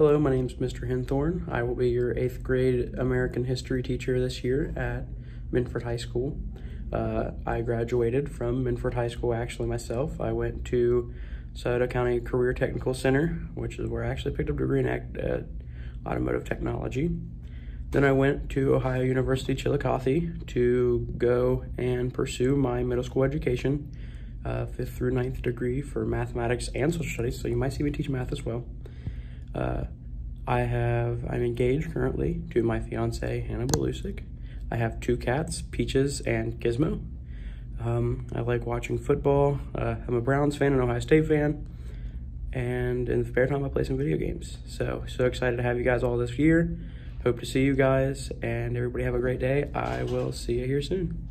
Hello, my name is Mr. Henthorn. I will be your eighth grade American history teacher this year at Minford High School. Uh, I graduated from Minford High School actually myself. I went to Scioto County Career Technical Center, which is where I actually picked up a degree in uh, automotive technology. Then I went to Ohio University Chillicothe to go and pursue my middle school education, uh, fifth through ninth degree for mathematics and social studies. So you might see me teach math as well. Uh, I have, I'm engaged currently to my fiance, Hannah Belusic. I have two cats, Peaches and Gizmo. Um, I like watching football. Uh, I'm a Browns fan, an Ohio State fan. And in the spare time, I play some video games. So, so excited to have you guys all this year. Hope to see you guys and everybody have a great day. I will see you here soon.